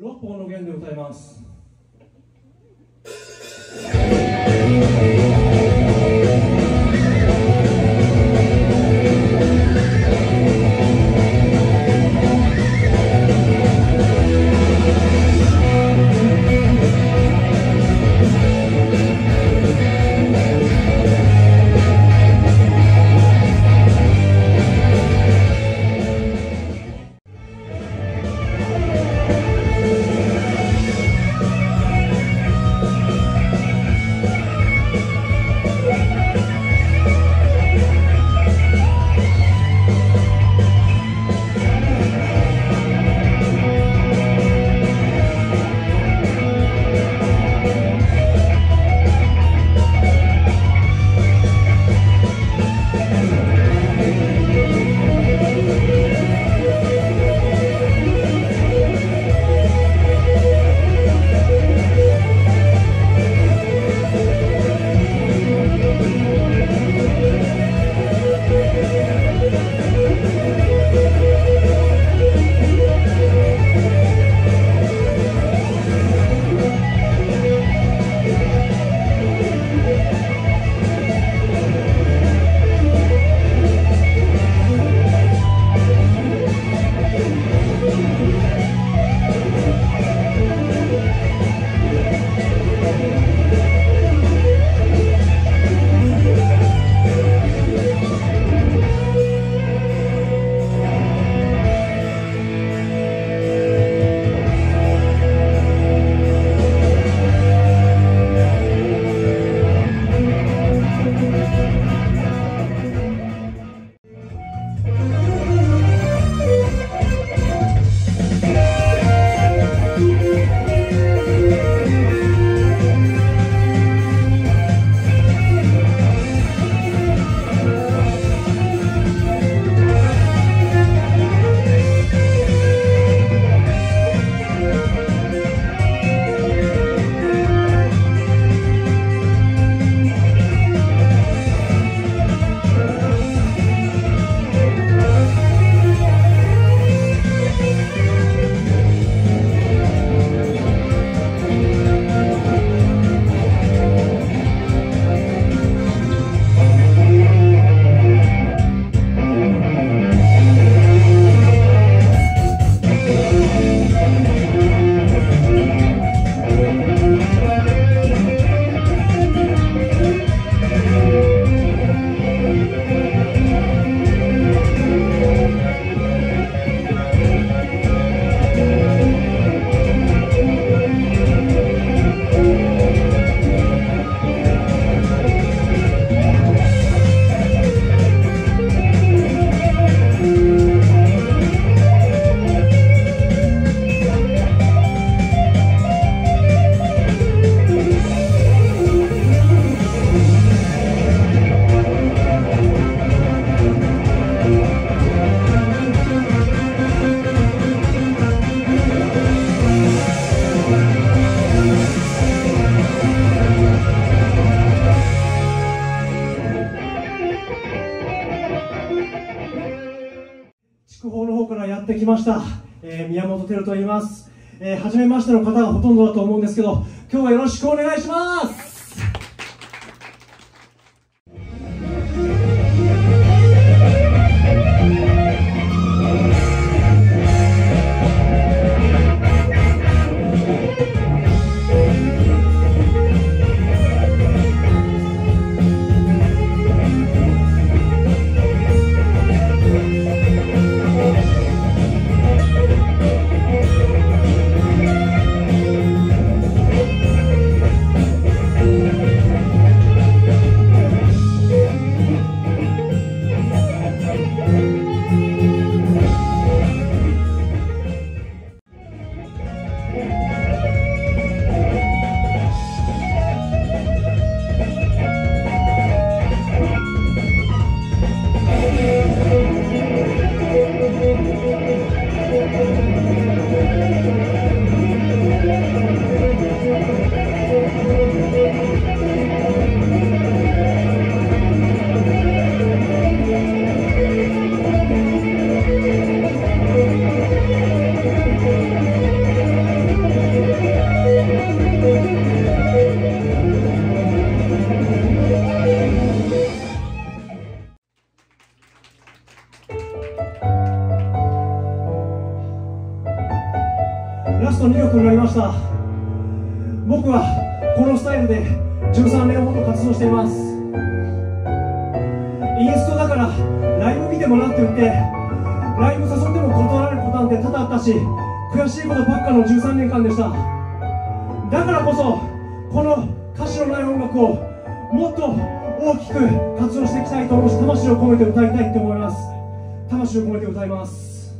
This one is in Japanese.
六本の弦で歌います。ってきました、えー宮本照と言います、えー初めましての方がほとんどだと思うんですけど今日はよろしくお願いします「13年ほど活動しています。インストだからライブ見てもらって言ってライブ誘っても断られることなんて多々あったし悔しいことばっかの13年間でした。だからこそこの歌詞のない音楽をもっと大きく活用していきたいと思うし魂を込めて歌いたいと思います。魂を込めて歌います。